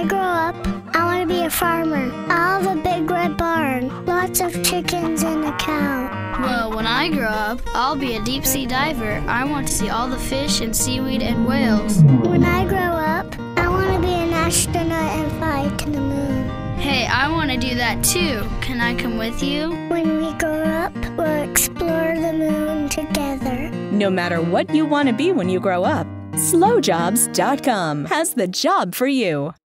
I grow up, I want to be a farmer. I'll have a big red barn, lots of chickens and a cow. Well, when I grow up, I'll be a deep sea diver. I want to see all the fish and seaweed and whales. When I grow up, I want to be an astronaut and fly to the moon. Hey, I want to do that too. Can I come with you? When we grow up, we'll explore the moon together. No matter what you want to be when you grow up, SloJobs.com has the job for you.